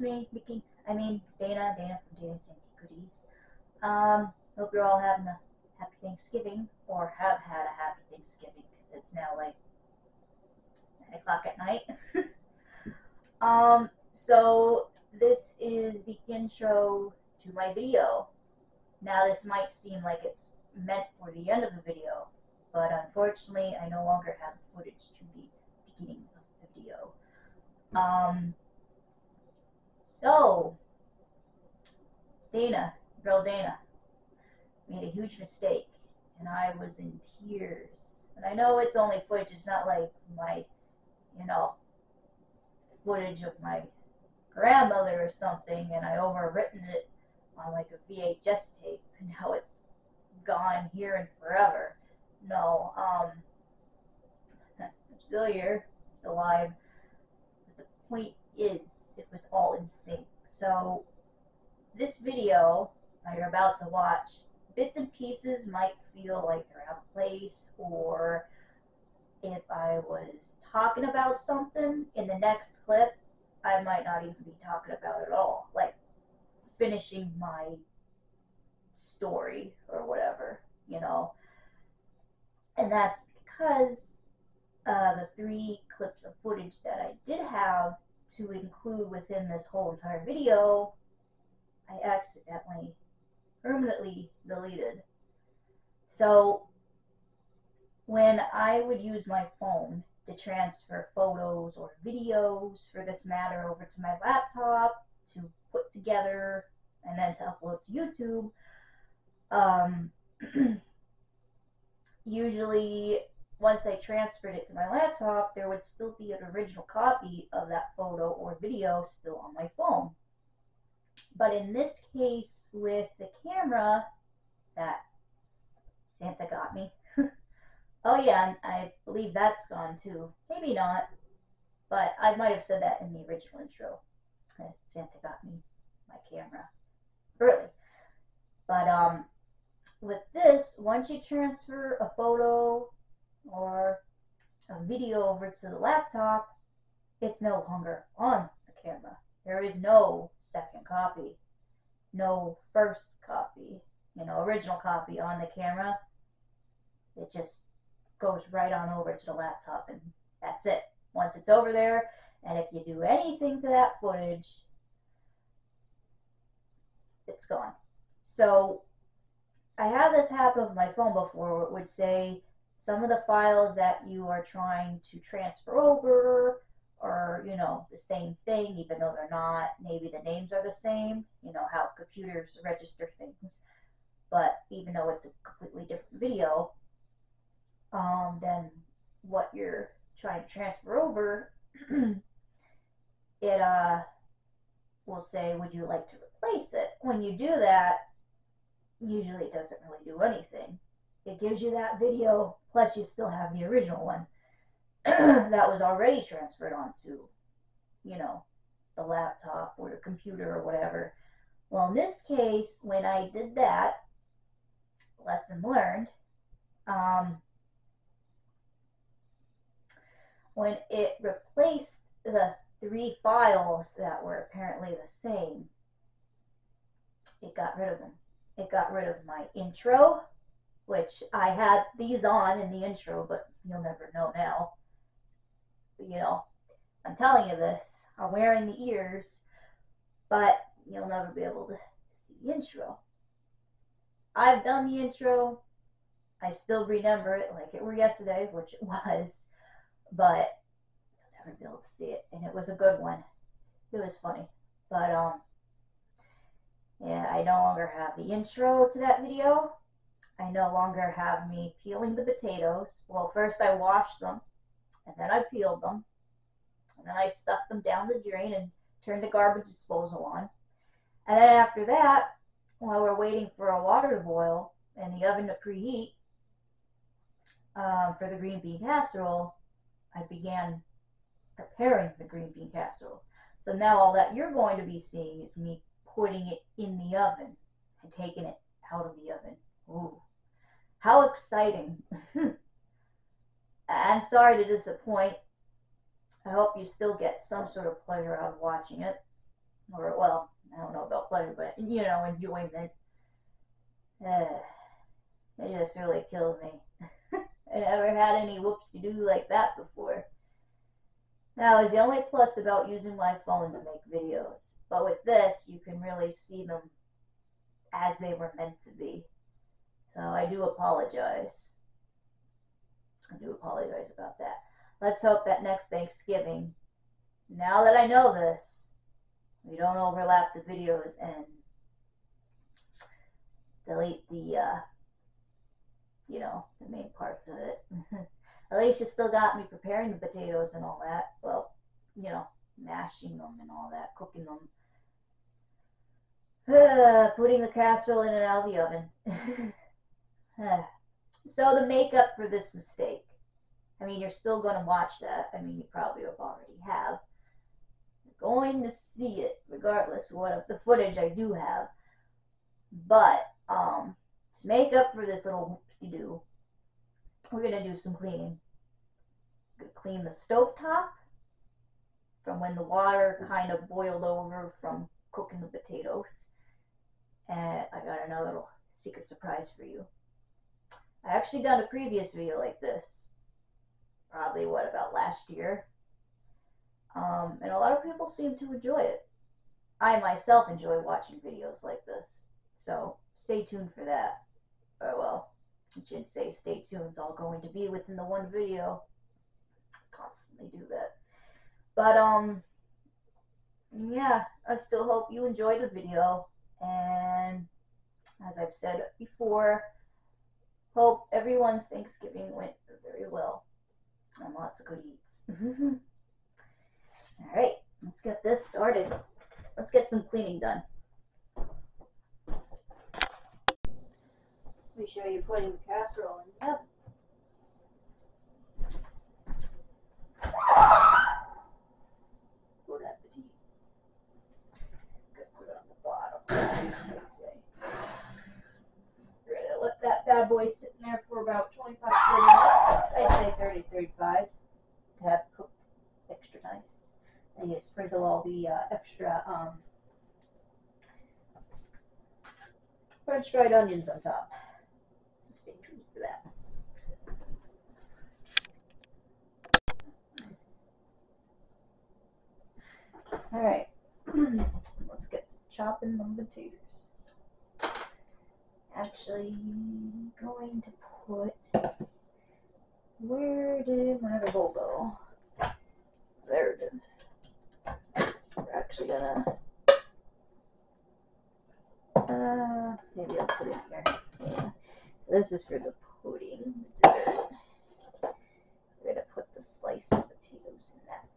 me, Mickey. I mean, Dana, Dana from Dana's Antique Goodies. Um, hope you're all having a happy Thanksgiving, or have had a happy Thanksgiving, because it's now like 9 o'clock at night. um, so this is the intro to my video. Now this might seem like it's meant for the end of the video, but unfortunately I no longer have footage to the beginning of the video. Um, so, Dana, girl Dana, made a huge mistake, and I was in tears. And I know it's only footage, it's not like my, you know, footage of my grandmother or something, and I overwritten it on like a VHS tape, and now it's gone here and forever. No, um, I'm still here, alive. But the point is, it was all in sync. So, this video that you're about to watch, bits and pieces might feel like they're out of place, or if I was talking about something in the next clip, I might not even be talking about it at all. Like finishing my story or whatever, you know. And that's because uh, the three clips of footage that I did have to include within this whole entire video, I accidentally permanently deleted. So when I would use my phone to transfer photos or videos for this matter over to my laptop to put together and then to upload to YouTube, um, usually once I transferred it to my laptop, there would still be an original copy of that photo or video still on my phone. But in this case, with the camera that Santa got me, oh yeah, I believe that's gone too. Maybe not, but I might have said that in the original intro. Santa got me my camera early. But um, with this, once you transfer a photo or a video over to the laptop, it's no longer on the camera. There is no second copy, no first copy, you know, original copy on the camera. It just goes right on over to the laptop and that's it. Once it's over there, and if you do anything to that footage, it's gone. So I have this happen with my phone before where it would say some of the files that you are trying to transfer over are, you know, the same thing, even though they're not. Maybe the names are the same, you know, how computers register things. But even though it's a completely different video um, than what you're trying to transfer over, it uh, will say, would you like to replace it? When you do that, usually it doesn't really do anything. It gives you that video, plus you still have the original one that was already transferred onto, you know, the laptop or the computer or whatever. Well, in this case, when I did that, lesson learned, um, when it replaced the three files that were apparently the same, it got rid of them. It got rid of my intro, which I had these on in the intro, but you'll never know now. You know, I'm telling you this. I'm wearing the ears, but you'll never be able to see the intro. I've done the intro. I still remember it like it were yesterday, which it was, but you'll never be able to see it. And it was a good one. It was funny. But um yeah, I no longer have the intro to that video. I no longer have me peeling the potatoes. Well, first I washed them, and then I peeled them, and then I stuffed them down the drain and turned the garbage disposal on. And then after that, while we're waiting for our water to boil and the oven to preheat um, for the green bean casserole, I began preparing the green bean casserole. So now all that you're going to be seeing is me putting it in the oven and taking it out of the oven. Ooh, how exciting! I'm sorry to disappoint. I hope you still get some sort of pleasure out of watching it. or well, I don't know about pleasure, but you know, enjoyment. Uh, it just really killed me. I never had any whoops to do like that before. Now is the only plus about using my phone to make videos. But with this, you can really see them as they were meant to be. So I do apologize. I do apologize about that. Let's hope that next Thanksgiving, now that I know this, we don't overlap the videos and delete the, uh, you know, the main parts of it. Alicia still got me preparing the potatoes and all that. Well, you know, mashing them and all that, cooking them. Putting the casserole in and out of the oven. so the makeup for this mistake. I mean, you're still going to watch that. I mean, you probably have already have. You're going to see it, regardless of what of the footage I do have. But um, to make up for this little whoopsie doo, we're gonna do some cleaning. Clean the stove top from when the water kind of boiled over from cooking the potatoes. And I got another little secret surprise for you. I actually done a previous video like this. Probably what about last year. Um, and a lot of people seem to enjoy it. I myself enjoy watching videos like this. So stay tuned for that. Well, I should say stay tuned. It's all going to be within the one video. Constantly do that. But um yeah, I still hope you enjoy the video and as I've said before, hope everyone's Thanksgiving went very well and lots of good eats. Mm-hmm. Alright, let's get this started. Let's get some cleaning done. Make sure you're putting the casserole in the oven. Appetit. Good, put it on the bottom. Let's see. We're gonna let that bad boy sitting there for about 25 30 minutes. I'd say 30 35 to have cooked extra nice. And you sprinkle all the uh, extra um, French fried onions on top. So stay tuned for that. All right, let's get to chopping the potatoes. Actually, going to put. Where did my other bowl go? There it is. We're actually gonna. Uh, maybe I'll put it here. Yeah. This is for the pudding. We're gonna put the sliced potatoes in that.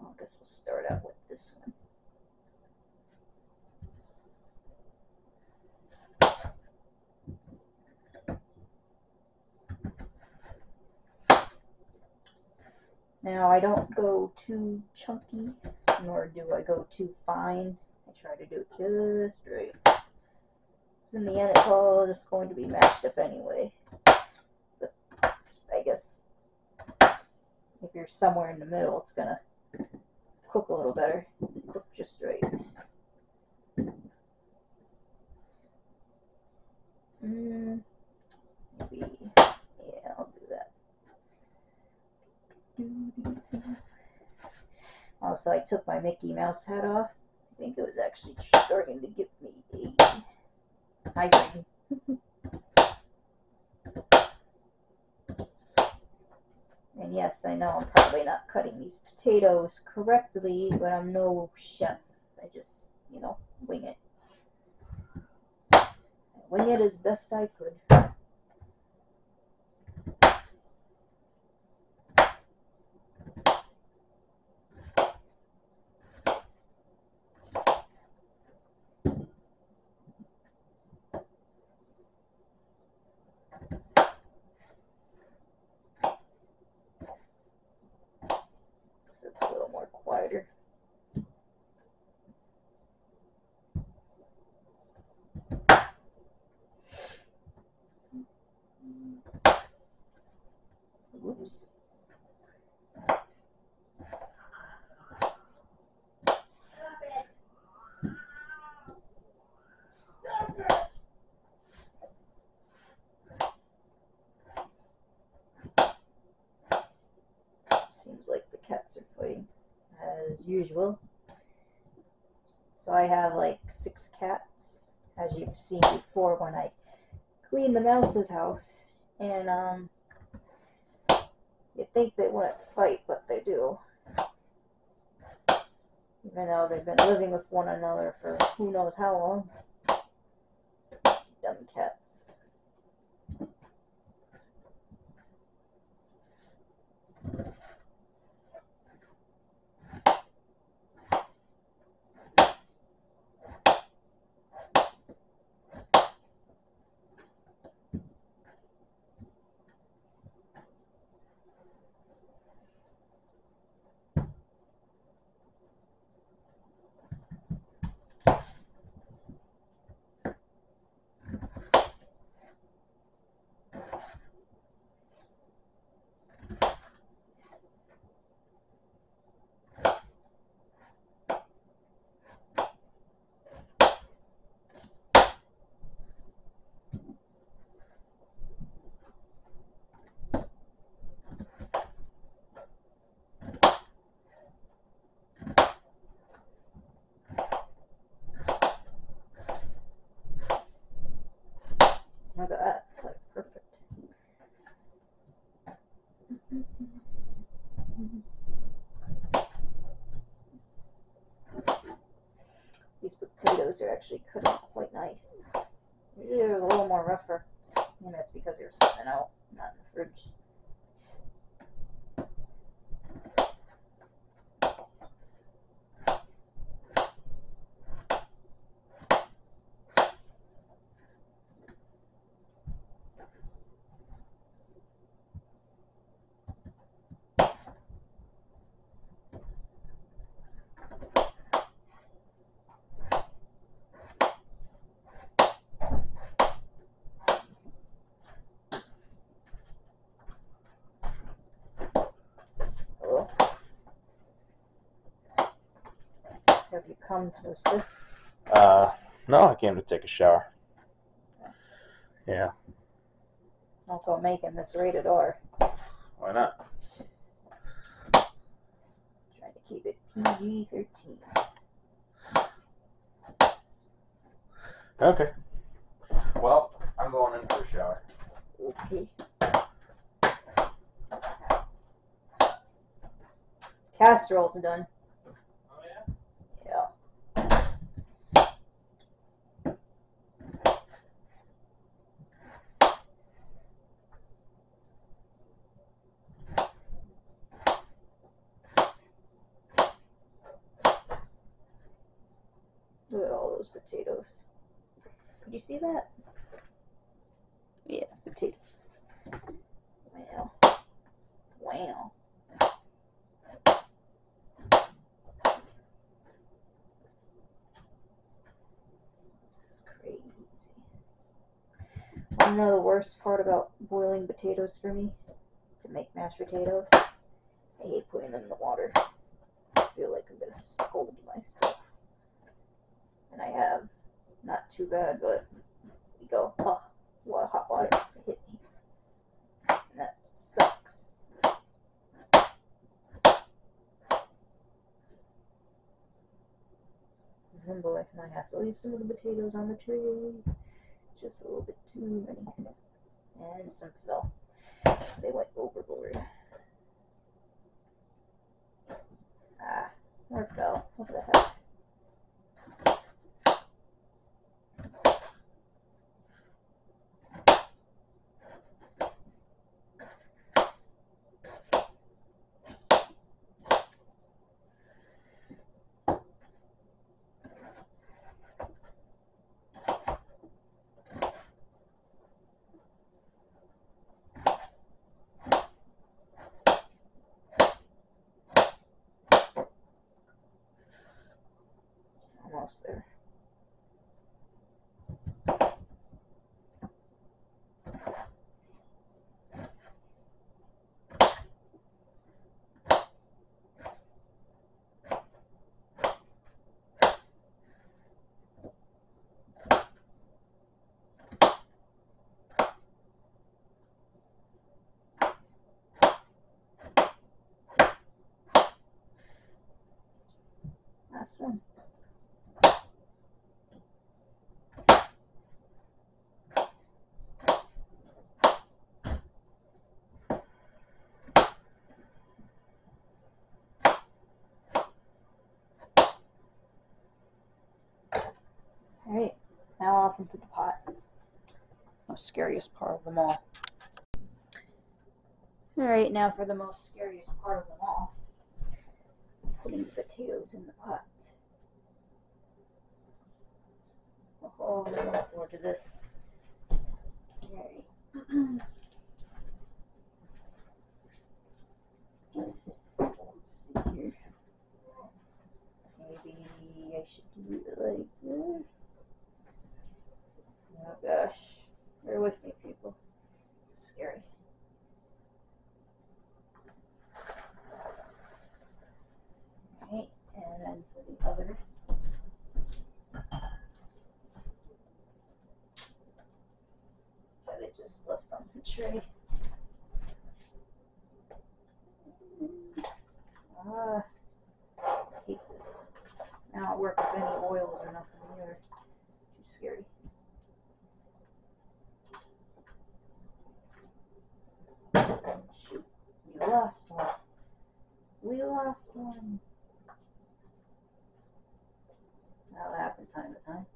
I guess we'll start out with this one. Now I don't go too chunky, nor do I go too fine. I try to do it just right. In the end, it's all just going to be mashed up anyway. But I guess if you're somewhere in the middle, it's gonna cook a little better. Cook just right. Mm, maybe, yeah, I'll do that. Also, I took my Mickey Mouse hat off. I think it was actually starting to give me a and yes, I know I'm probably not cutting these potatoes correctly, but I'm no chef. I just, you know, wing it. Wing it as best I could. So it's a little more quieter. As usual. So I have like six cats, as you've seen before when I cleaned the mouse's house. And um, you think they wouldn't fight, but they do. Even though they've been living with one another for who knows how long. Dumb cats. Look at that. It's like perfect. These potatoes are actually cut out quite nice. Usually they're a little more rougher. And that's because they're sitting out, oh, not in the fridge. Hello. Have you come to assist? Uh, no, I came to take a shower. Yeah, I'll go making this rated R. why not? Trying to keep it PG 13. Okay. Well, I'm going in for a shower. Okay. Casserole's done. Oh yeah. Yeah. Look at all those potatoes. Could you see that? Yeah, potatoes. Wow. Wow. This is crazy. Wanna know the worst part about boiling potatoes for me? To make mashed potatoes? I hate putting them in the water. I feel like I'm gonna scold myself. And I have. Not too bad, but we go, oh, what hot water hit me. And that sucks. And boy, I have to leave some of the potatoes on the tray. Just a little bit too many. And some fell. They went overboard. Ah, more fell. What the heck? across there. Now into the pot. Most scariest part of them all. Alright, now for the most scariest part of them all. Putting the potatoes in the pot. Oh, I'm looking forward to this. Alright. Let's see here. Maybe I should do it like this. Gosh. Bear with me, people. It's scary. Right, and then for the other. Gotta just lift on the tray. Ah, I hate this. Now I work with any oils or nothing either. Too scary. Shoot, we lost one. We lost one. That'll happen time to time.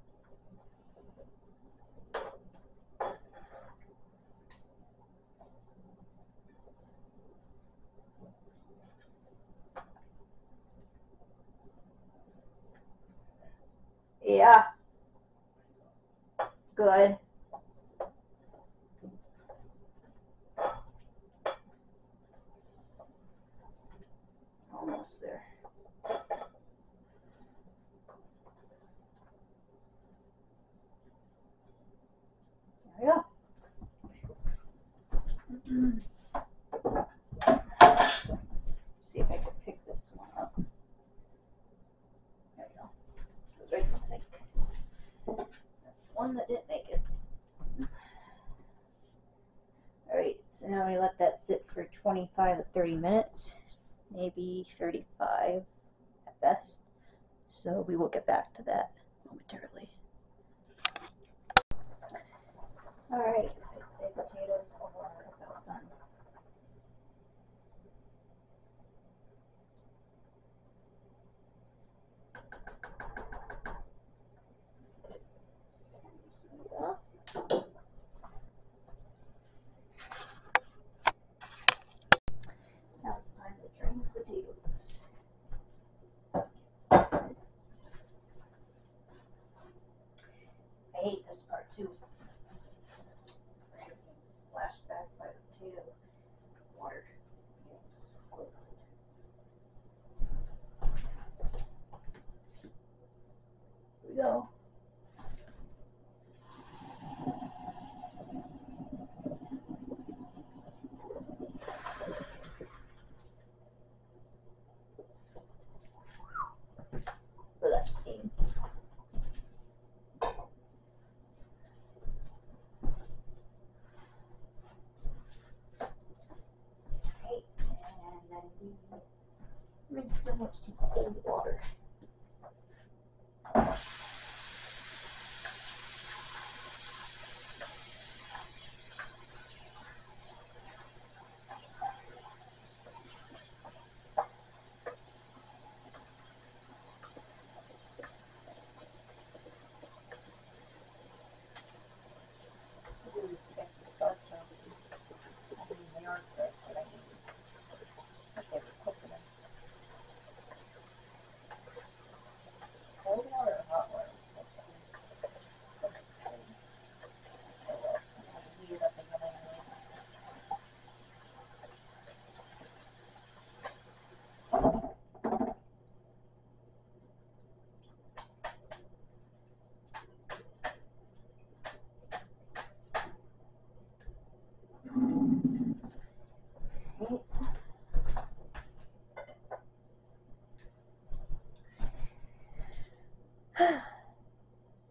Yeah. Good. Almost there. There we go. See if I can pick this one up. There we go. Goes right in the sink. That's the one that didn't make it. Alright, so now we let that sit for 25 to 30 minutes, maybe 35 at best. So we will get back to that momentarily. Alright, I'd say potatoes too. Rinse them with some cold water. Really just get the starch out. I mean, they are starch, but I mean, Okay, we're cooking them. Cold water or hot water? Oh, it's cold. Oh well, I'm gonna heat it up again anyway.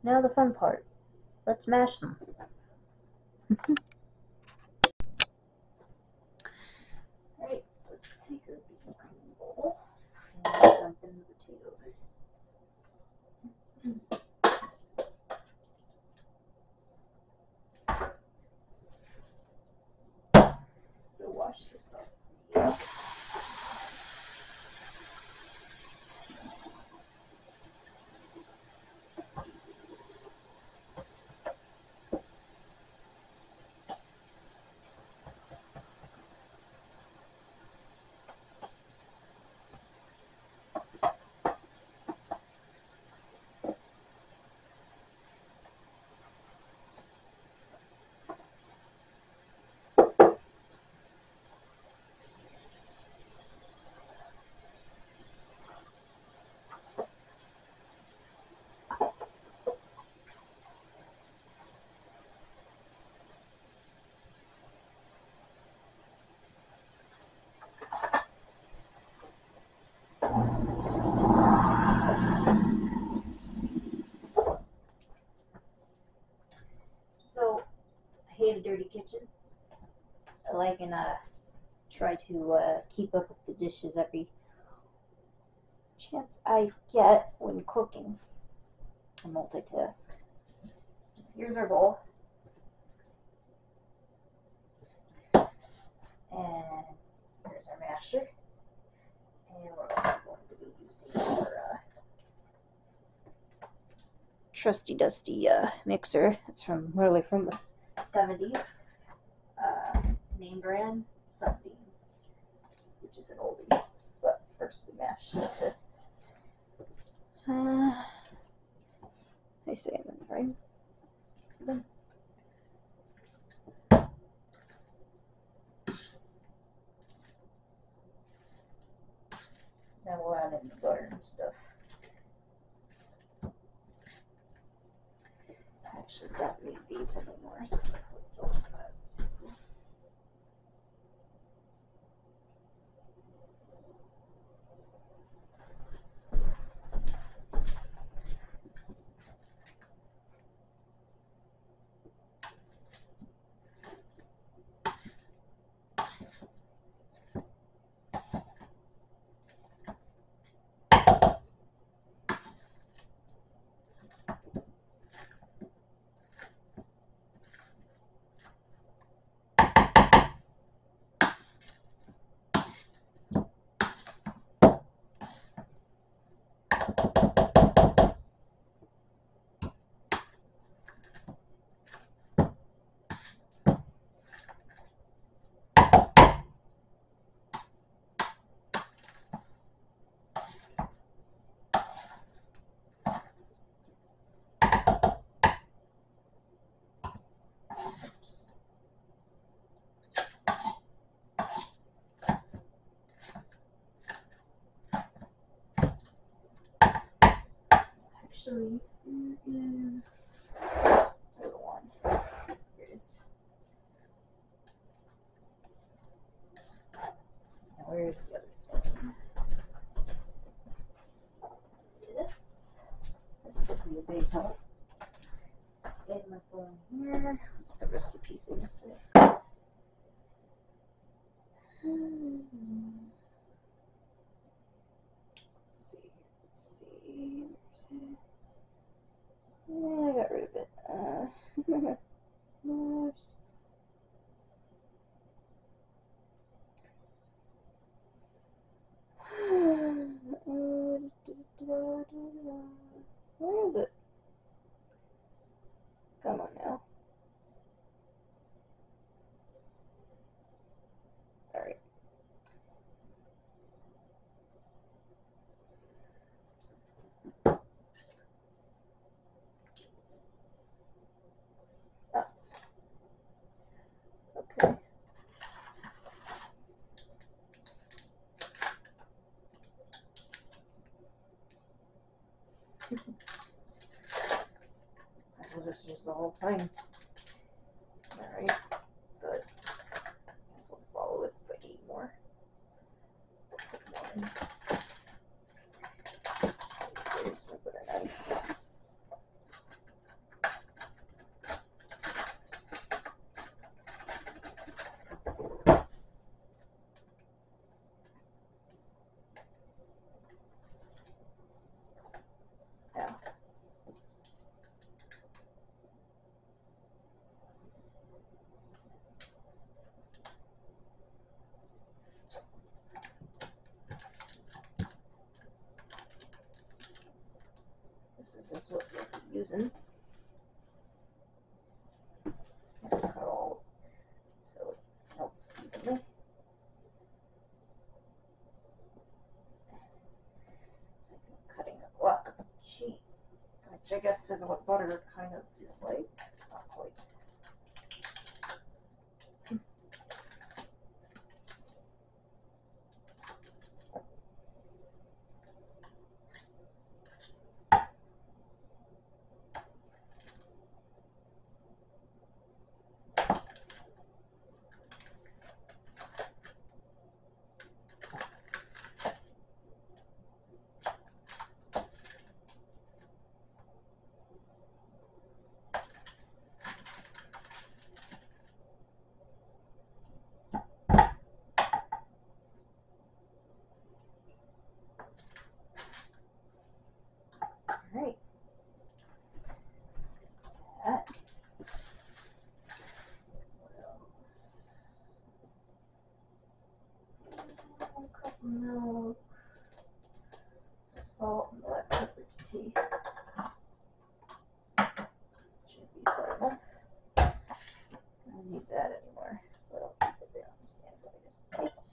Right. Now the fun part. Let's mash them. Alright, let's take a big bowl and dump in the potatoes. kitchen. So I can uh, try to uh, keep up with the dishes every chance I get when cooking. I multitask. Here's our bowl. And here's our masher. And we're also going to be using our uh, trusty dusty uh, mixer. It's from really from the 70s name brand something, which is an oldie. But first we mash this. Uh, I say I'm in the frame. Then we'll add in the butter and stuff. I actually don't need these anymore, so Actually, is the other one. Here it is. Now where's the other thing? This. This would be a big help. In my phone here. What's the recipe thing say? Hmm. Let's see. Let's see. Where's it? Yeah, I got rid of it. Uh, most. Where is it? Come on now. Alright. Ah. Okay. I will just use the whole thing. Alright, good. Guess I'll follow it if I need more. Put more in. Here's my butter knife. Yeah. Using. Cut all so it melts evenly. It's like I'm cutting a block of cheese, which I guess is what butter kind of is like. Not quite. Alright. That. What else? A cup of milk. Salt and black pepper to taste. Should be quite enough. I don't need that anymore, but I'll keep it there on standby just in case.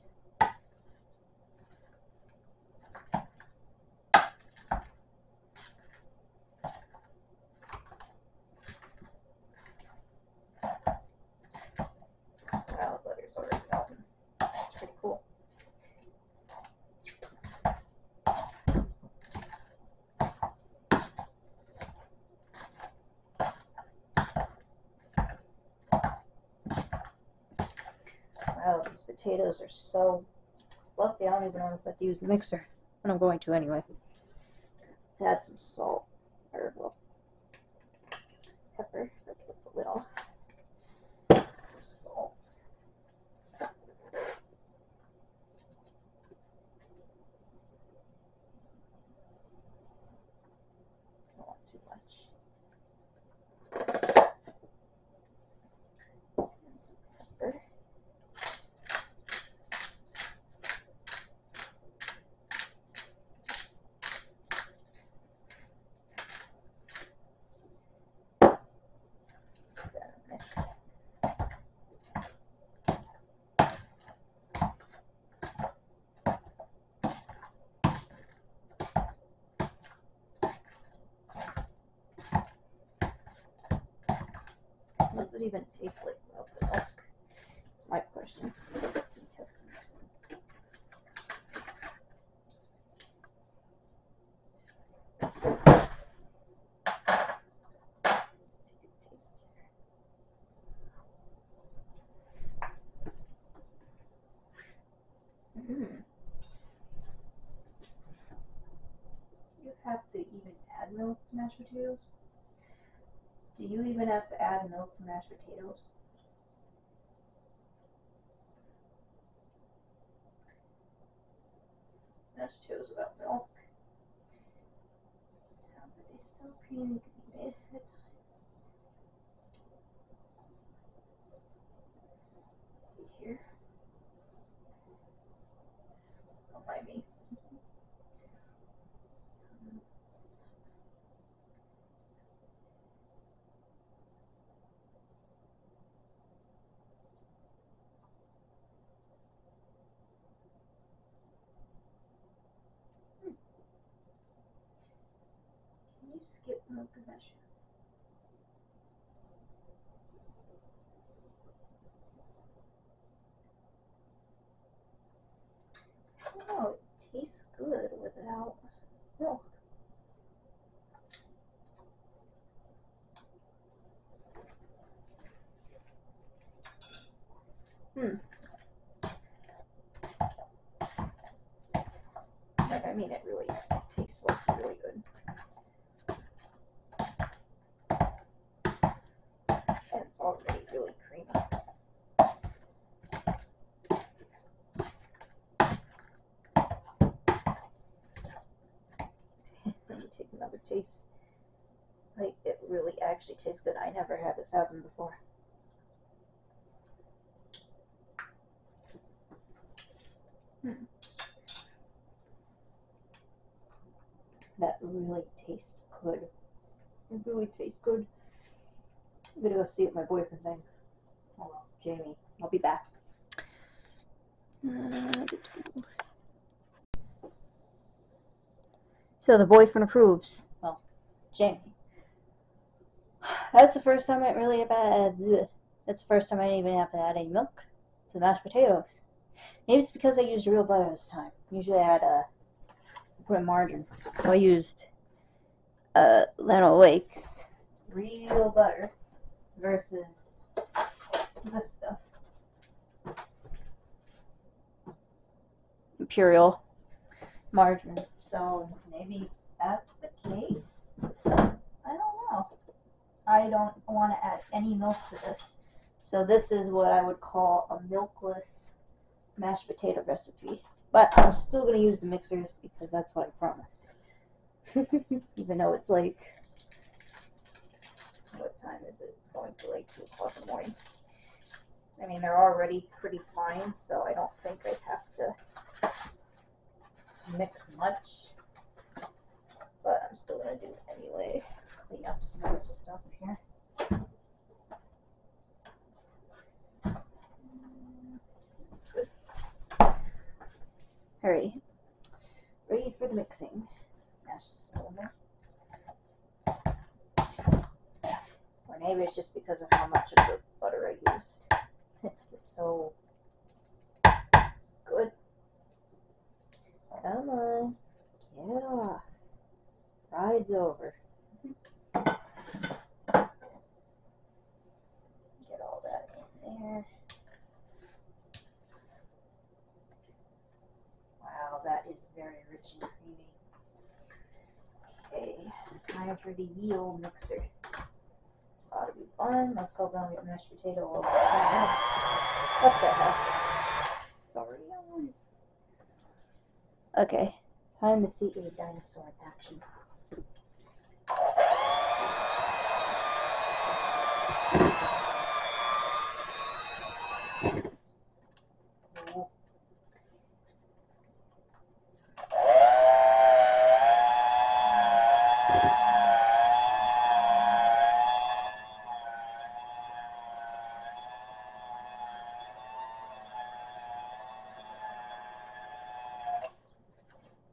Wow, the butter's already melting. That's pretty cool. Wow, these potatoes are so fluffy. I don't even know if I have to use the mixer, but I'm going to anyway. Let's add some salt, or well, pepper. Let's get the lid off. Some salt. Don't want too much. And some pepper. Put that in the mix. What does it even taste like without the milk? That's my question. Get some testing spoons. Take a taste here. Mm. You have to even add milk to mashed potatoes? Do you even have to add milk to mashed potatoes? Mashed potatoes without milk. How are they still creamy to be made ahead of time? Let's see here. Don't mind me. Can you Oh, it tastes good without milk. Hmm. Like, I mean, it really it tastes like really good. And it's already really creamy. Let me take another taste. Like, it really actually tastes good. I never had this happen before. Hmm. That really tastes good. It really tastes good. I'm gonna go see what my boyfriend thinks. Oh Jamie. I'll be back. Uh, So the boyfriend approves. Well, Jamie. That's the first time I really ugh. That's the first time I even have had any milk to the mashed potatoes. Maybe it's because I used real butter this time. Usually I had uh, put in margarine. So I used uh, Land O'Lakes real butter versus this stuff. Imperial margarine. So maybe that's the case. I don't know. I don't want to add any milk to this. So this is what I would call a milkless mashed potato recipe. But I'm still going to use the mixers because that's what I promised. Even though it's like, what time is it? It's going to like 2 o'clock in the morning. I mean, they're already pretty fine, so I don't think I'd have to mix much. But I'm still going to do it anyway. Clean up some of this stuff here. That's good. Alright. Ready for the mixing. Mash this there. Or maybe it's just because of how much of the butter I used. It's just so good. Come on. Get off. Ride's over. Get all that in there. Wow, that is very rich and creamy. Okay, time for the yield mixer. This ought to be fun. Let's hope I don't get mashed potato all the What the hell? It's already on. Okay, time to see a dinosaur in action. Ooh.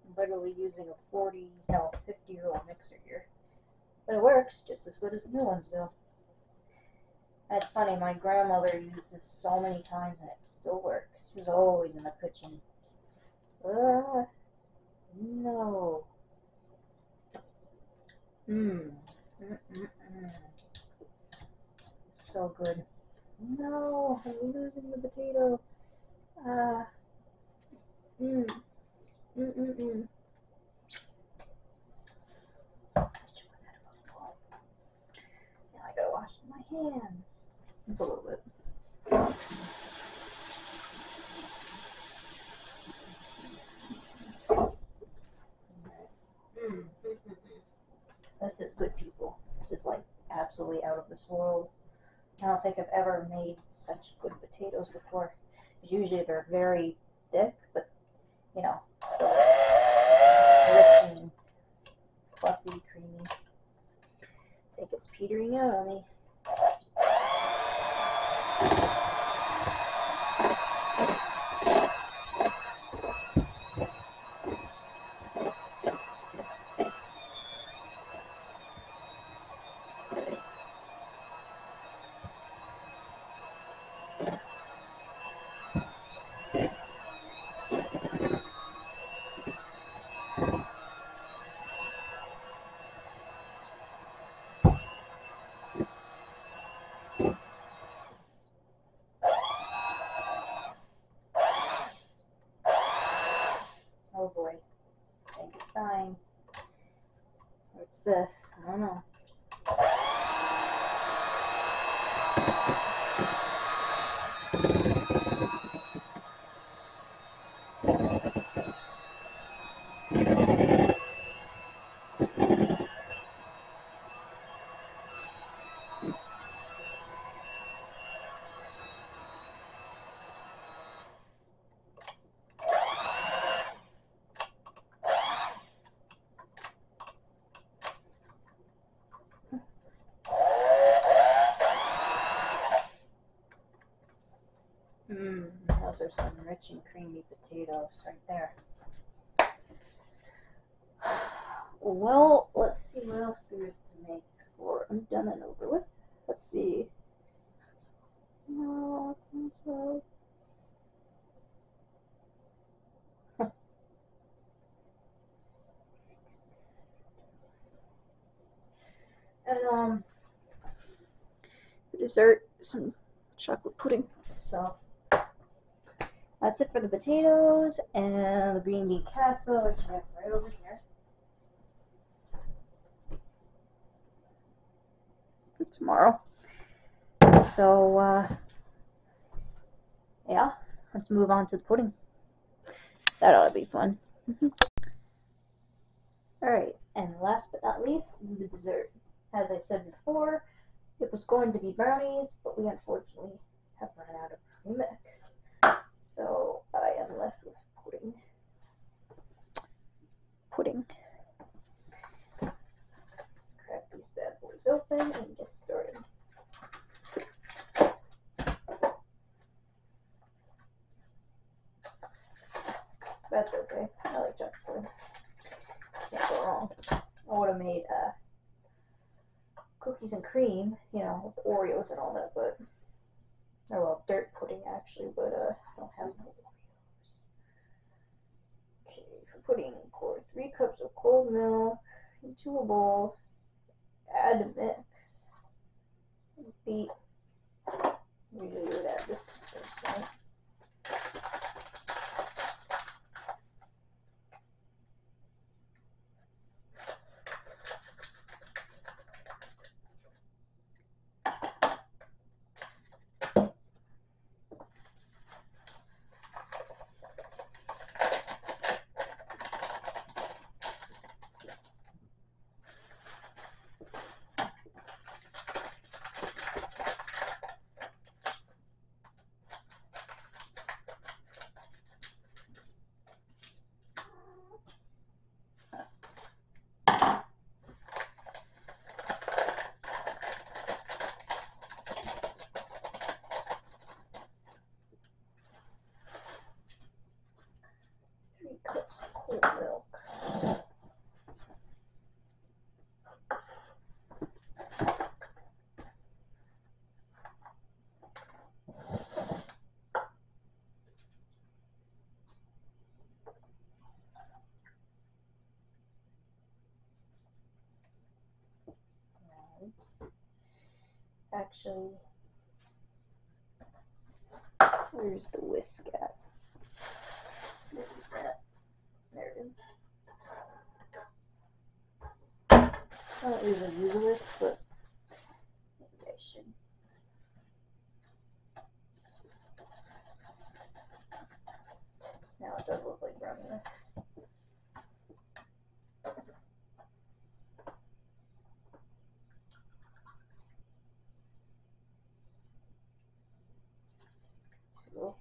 I'm literally using a 40, no, 50 year old mixer here. But it works just as good as the new ones do. That's funny, my grandmother used this so many times and it still works. She was always in the kitchen. Ah, no. Mmm. Mm-mm-mm. So good. No, I'm losing the potato. Ah. Mmm. Mm-mm-mm. Now I gotta wash my hands. Just a little bit. This is good, people. This is like absolutely out of this world. I don't think I've ever made such good potatoes before. 'Cause usually they're very thick, but you know, still rich and fluffy, creamy. Think it's petering out on me. Oh boy. I think it's dying. What's this? I don't know. Those are some rich and creamy potatoes right there. Well, let's see what else there is to make before I'm done and over with. Let's see. No, okay. And um, for dessert, some chocolate pudding. So that's it for the potatoes and the green bean casserole, which I have right over here. For tomorrow. So uh, yeah, let's move on to the pudding. That ought to be fun. All right, and last but not least, the dessert. As I said before, it was going to be brownies, but we unfortunately have run out of brownie mix. So I am left with pudding. Pudding. Let's crack these bad boys open and get started. That's okay. I like chocolate pudding. Can't go wrong. I would have made uh, cookies and cream, you Oreos and all that, but or well, dirt pudding actually, but uh, I don't have no Oreos. Okay, for pudding, pour three cups of cold milk into a bowl. Add the mix. Beat. Usually would add this first, right? Three cups milk. Actually, where's the whisk at? There's that. There it is. I don't usually use a whisk, but maybe I should. Now it does look like brownie mix. Two.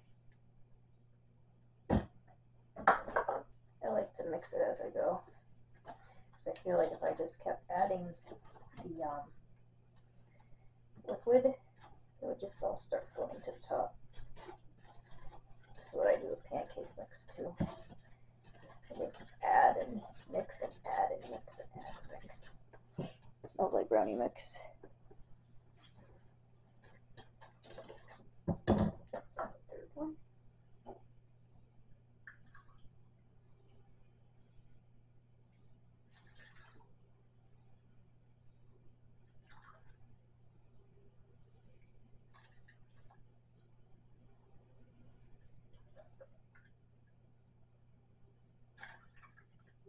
I like to mix it as I go. Because I feel like if I just kept adding the um, liquid, it would just all start floating to the top. This is what I do with pancake mix too. I just add and mix and add and mix and add and mix. Smells like brownie mix. So, third one.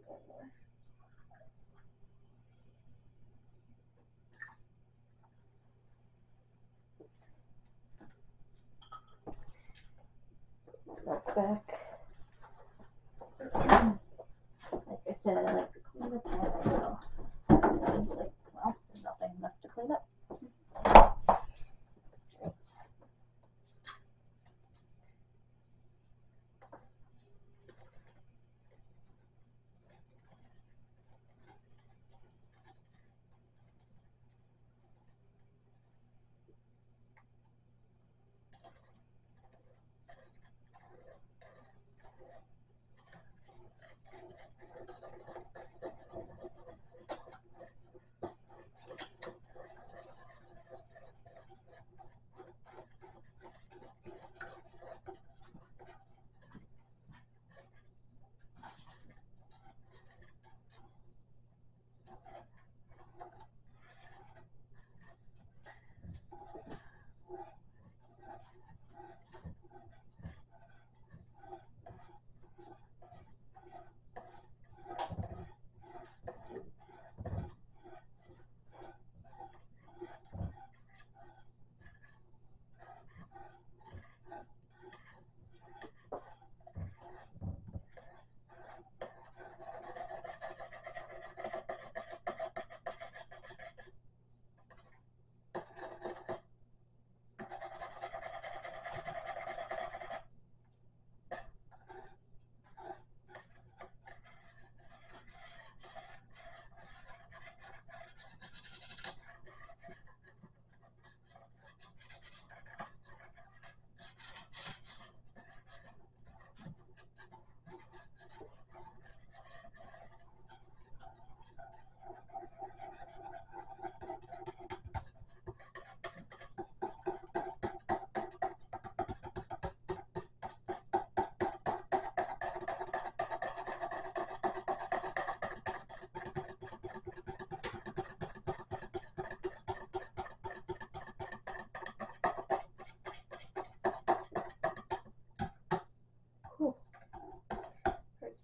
One more. Milk back. like I said, I like to clean up as I go. It's like, well, there's nothing left to clean up. Hurts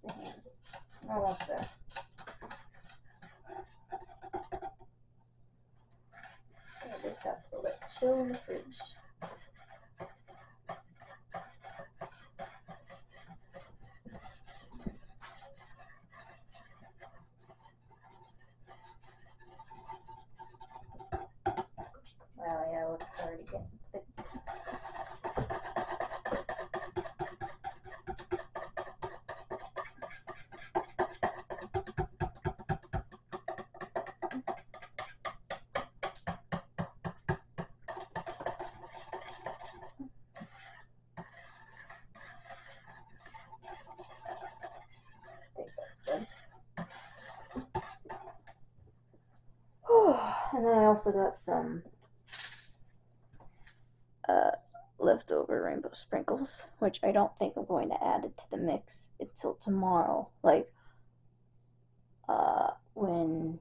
the hand. Almost there. I just have to let chill in the fridge. Wow, yeah, look, it's already getting thick. I think that's good. And then I also got some uh, leftover rainbow sprinkles, which I don't think I'm going to add it to the mix until tomorrow. Like, uh, when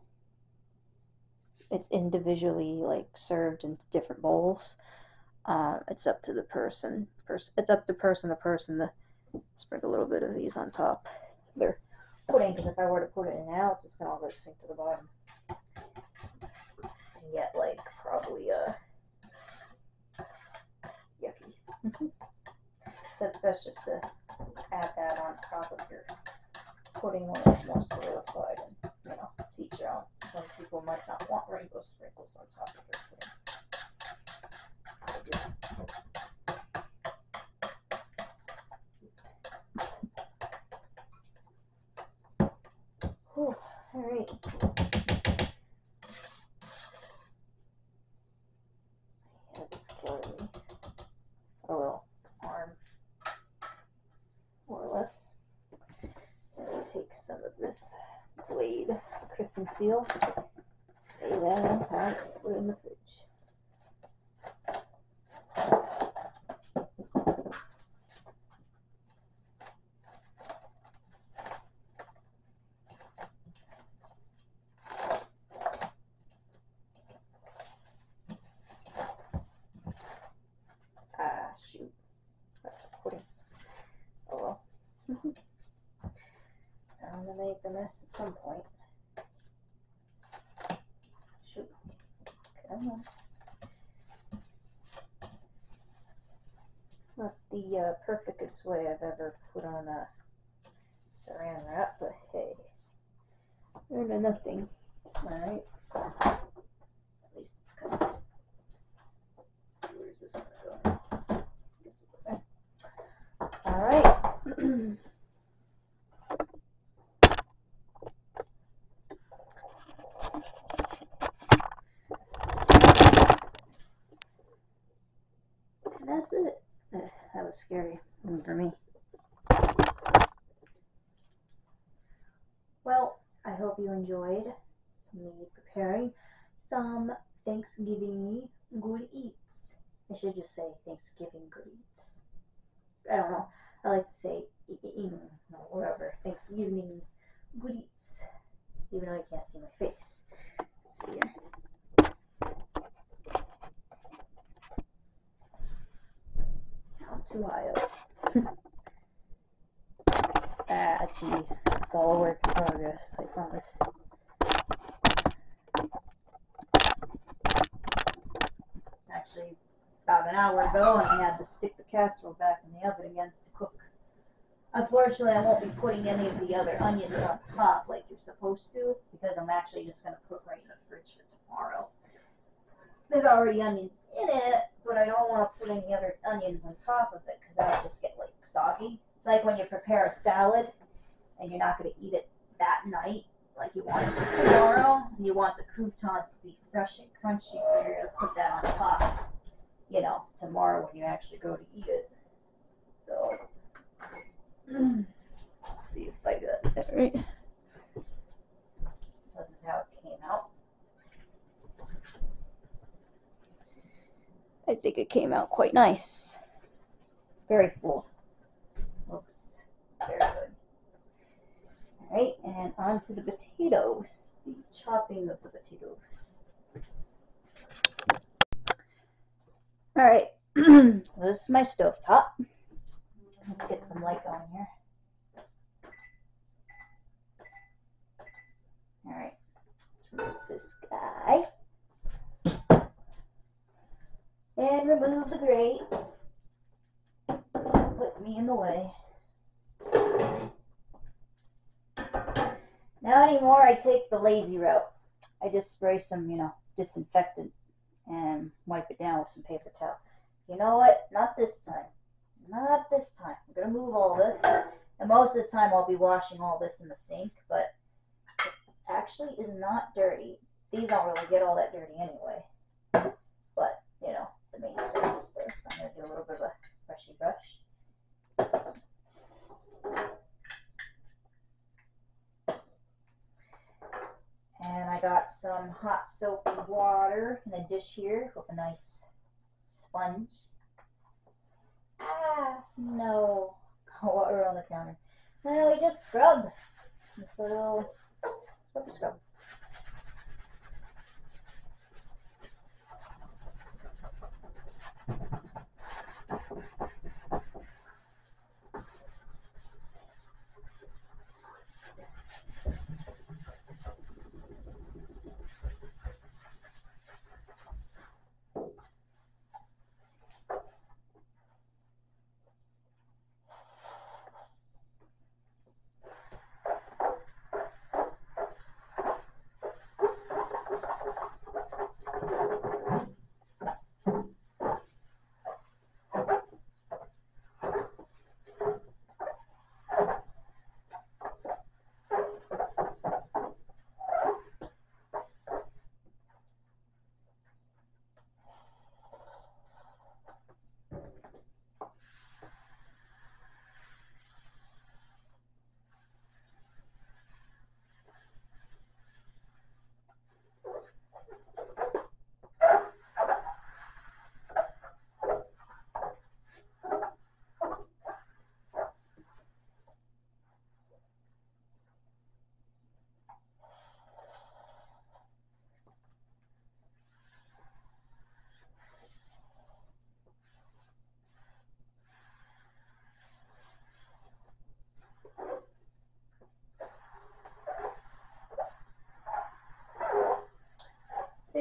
it's individually like served in different bowls. Uh, it's up to the person. Pers- it's up to person to person to sprinkle a little bit of these on top. They're pudding because if I were to put it in now, it's just gonna all go sink to the bottom and get like probably uh yucky. That's best just to add that on top of your pudding when it's more solidified and you know, to each your own. Some people might not want rainbow sprinkles on top of their pudding. I do. Whew, alright. Yeah, this killing me. A little arm. More or less. And we'll take some of this blade Christmas seal. Lay that on top, put it in the fridge. Ah, shoot. That's a pudding. Oh well. I'm gonna make a mess at some point. Shoot. Come on. Not the way I've ever put on a saran wrap, but hey. Than nothing. Alright. At least it's coming. Let's see, where's this gonna go now? Guess we'll go there. Alright. And that's it. Uh, that was scary even for me. I hope you enjoyed me preparing some Thanksgiving good eats. I should just say Thanksgiving good. I don't know. I like to say eating or whatever. Thanksgiving good eats. Even though you can't see my face. Let's see here. Not too high up. ah, jeez. It's all a work in progress, I promise. Actually, about an hour ago, and I had to stick the casserole back in the oven again to cook. Unfortunately, I won't be putting any of the other onions on top like you're supposed to, because I'm actually just going to put right in the fridge for tomorrow. There's already onions in it, but I don't want to put any other onions on top of it because that'll just get like soggy. It's like when you prepare a salad and you're not going to eat it that night, like you want it for tomorrow, and you want the croutons to be fresh and crunchy, so you're going to put that on top, you know, tomorrow when you actually go to eat it. Let's see if I got that right. This is how it came out. I think it came out quite nice. Very full. Looks very good. Alright, and on to the potatoes. The chopping of the potatoes. Alright, this is my stove top. Let's get some light going here. Alright, let's remove this guy. And remove the grates. Put me in the way. Now anymore, I take the lazy route. I just spray some, you know, disinfectant and wipe it down with some paper towel. You know what? Not this time. Not this time. I'm gonna move all this, and most of the time I'll be washing all this in the sink, but it actually is not dirty. These don't really get all that dirty anyway. But, you know, the main surface there, so I'm gonna do a little bit of a brushy brush. And I got some hot soapy water in a dish here with a nice sponge. Ah, no. Water on the counter. Well, we just scrub. This little scrub scrub.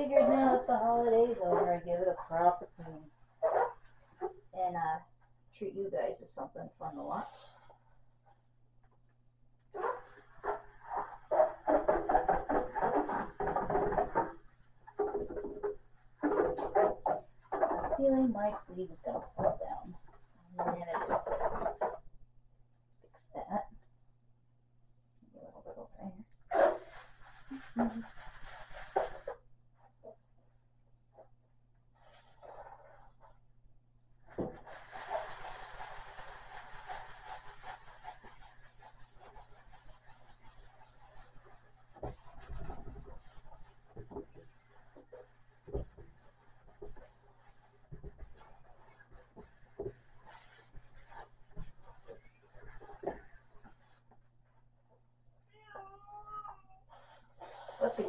Figured now that the holiday's over, I'd give it a proper clean. And uh, treat you guys to something fun to watch. I'm feeling my sleeve is gonna fall down. And then it is. Fix that. Maybe a little bit over here. Mhm.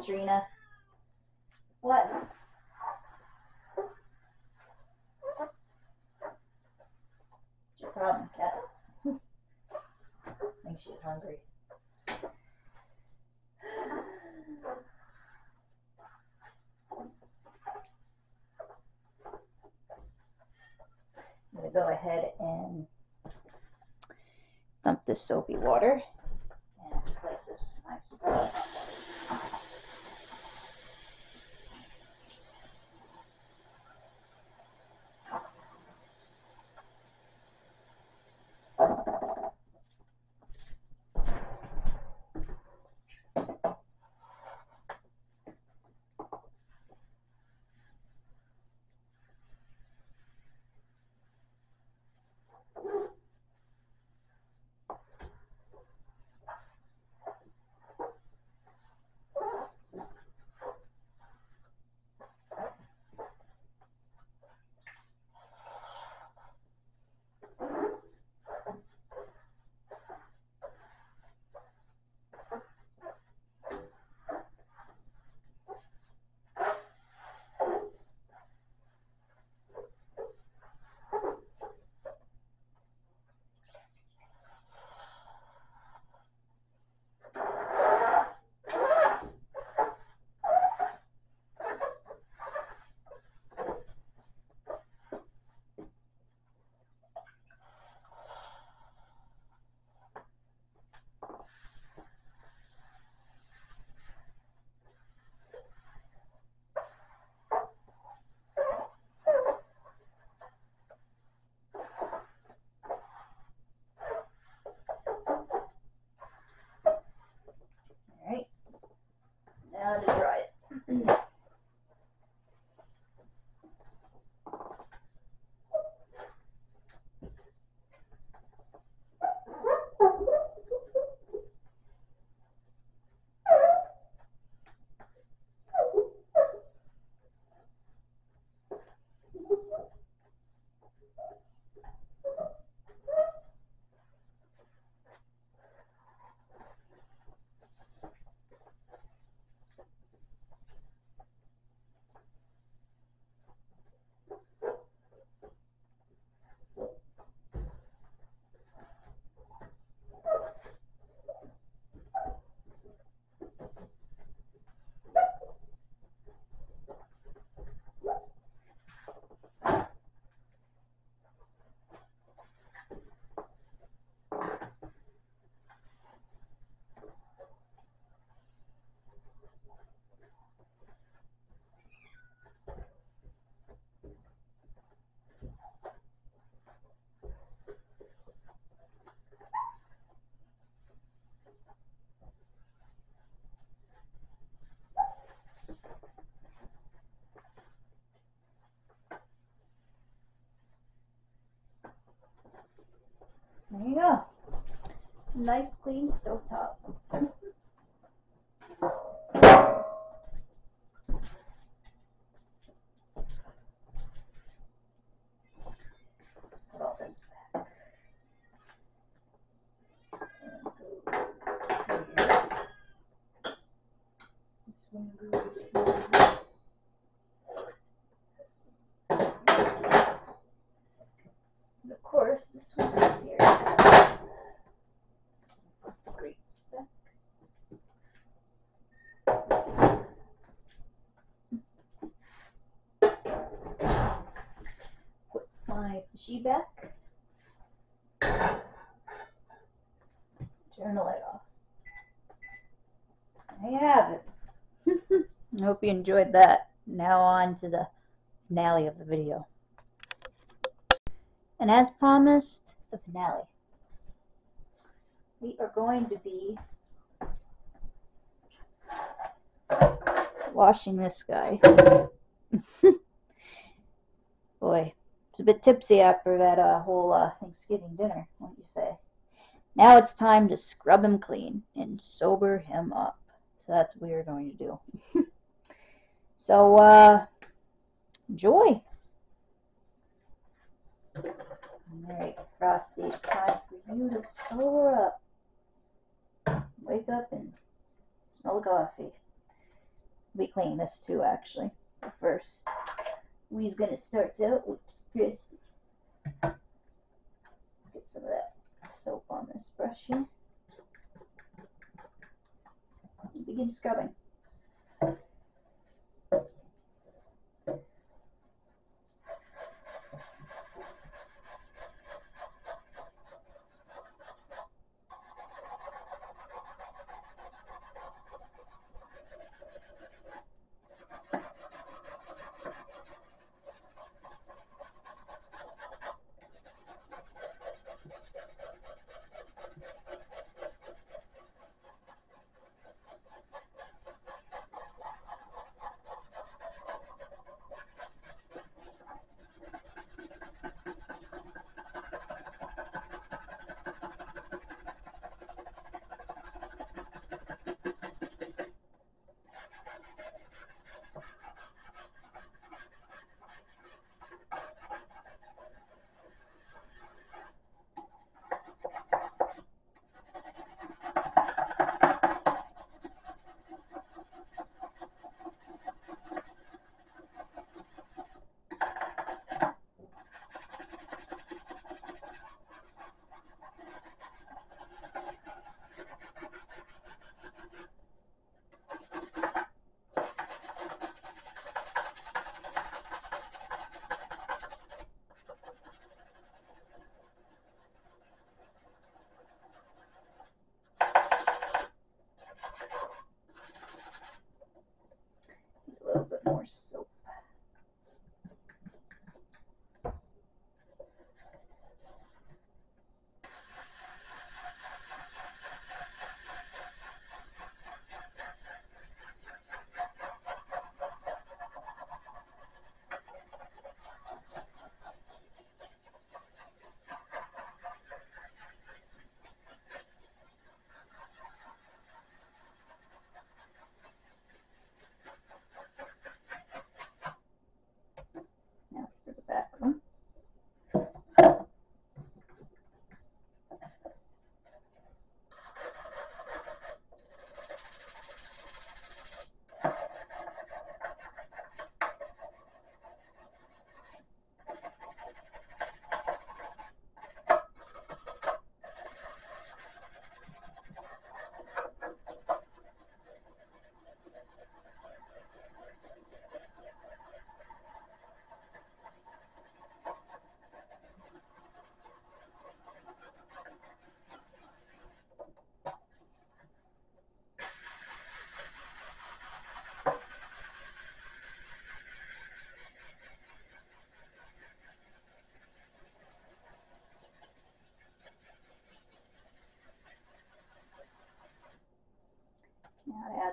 Serena. What? What's your problem, cat? I think she's hungry. I'm gonna go ahead and dump this soapy water and this Go. Nice clean stovetop. Put all this back. This one goes here. And of course, this one goes here. Great spec. Put back. Turn the light off. There you have it. I hope you enjoyed that. Now on to the finale of the video. And as promised, the finale. We are going to be washing this guy. It's a bit tipsy after that uh, whole uh, Thanksgiving dinner, won't you say? Now it's time to scrub him clean and sober him up. So that's what we're going to do. so, uh, enjoy. Alright, Frosty, it's time for you to sober up. Wake up and smell the coffee. We'll be cleaning this too, actually. First, we's gonna start out with Chris. Let's get some of that soap on this brush here. Begin scrubbing.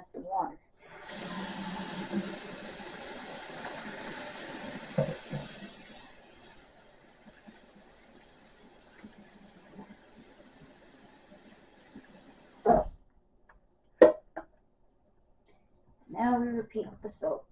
Add some water. Now we repeat with the soap.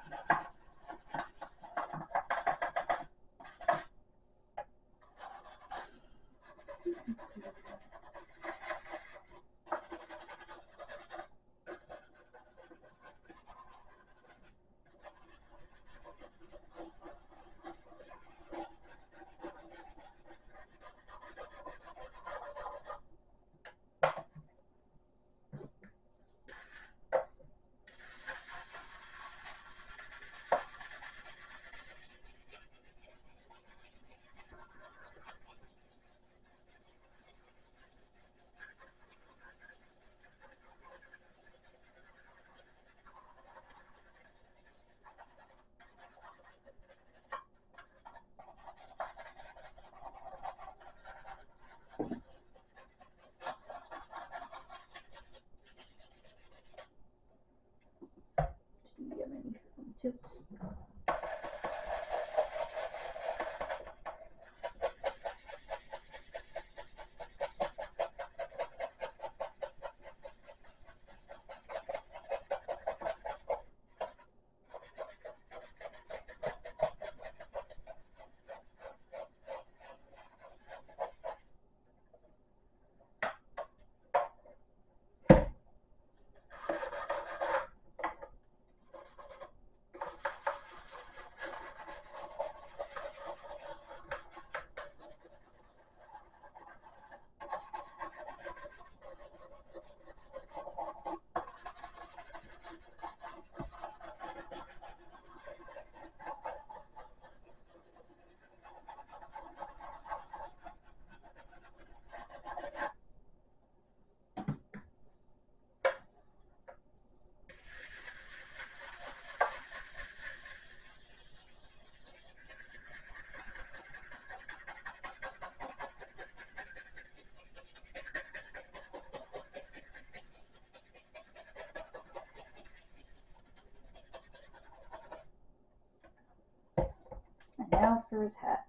And for his hat.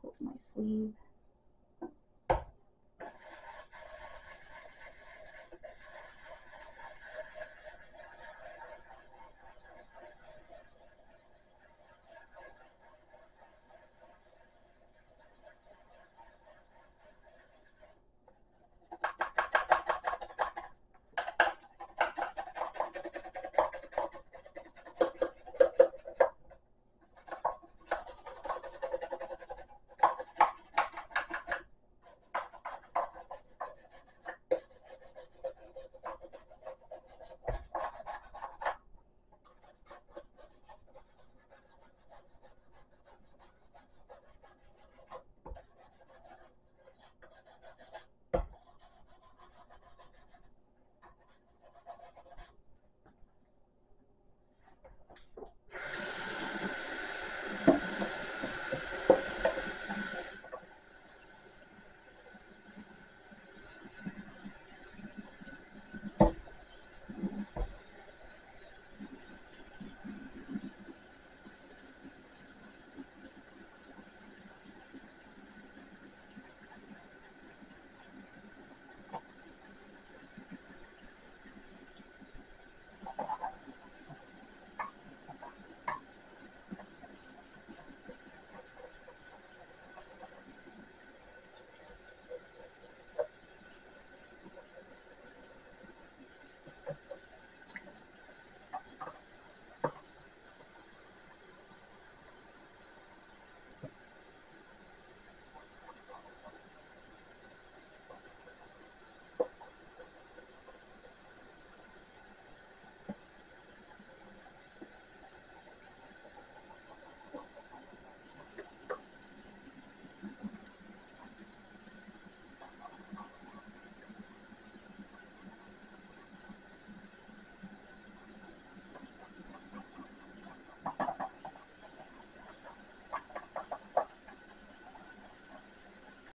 Put my sleeve.